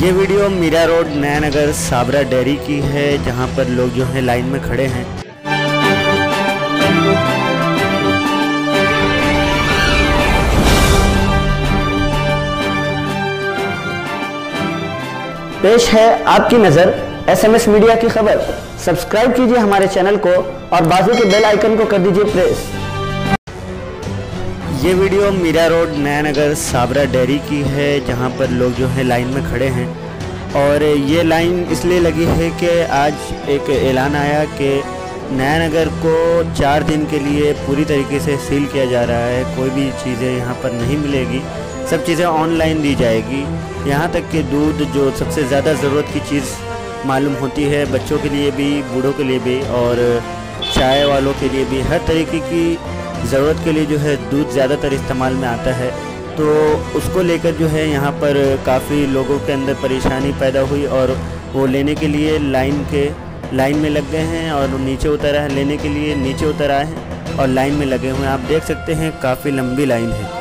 ये video Meera road नया नगर Sabra dairy की है, जहाँ पर लोग जो हैं लाइन में खड़े हैं। पेश है आपकी नज़र एसएमएस मीडिया की खबर। सब्सक्राइब कीजिए हमारे चैनल को और बाजू के बेल आइकन को कर दीजिए प्रेस। ये वीडियो मीरा रोड नया नगर साबरा डेयरी की है, जहाँ पर लोग जो हैं लाइन में खड़े हैं। और ये लाइन इसलिए लगी है कि आज एक ऐलान आया कि नया नगर को चार दिन के लिए पूरी तरीके से सील किया जा रहा है। कोई भी चीज़ें यहाँ पर नहीं मिलेगी। सब चीज़ें ऑनलाइन दी जाएगी। यहाँ तक कि दूध जो सबसे ज़्यादा ज़रूरत की चीज़ मालूम होती है, बच्चों के लिए भी, बूढ़ों के लिए भी, और चाय वालों के लिए भी। हर तरीके की ज़रूरत के लिए जो है दूध ज़्यादातर इस्तेमाल में आता है। तो उसको लेकर जो है यहाँ पर काफ़ी लोगों के अंदर परेशानी पैदा हुई और वो लेने के लिए लाइन के, लाइन में लग गए हैं और नीचे उतर आए लेने के लिए नीचे उतर आए हैं और लाइन में लगे हुए हैं। आप देख सकते हैं काफ़ी लंबी लाइन है।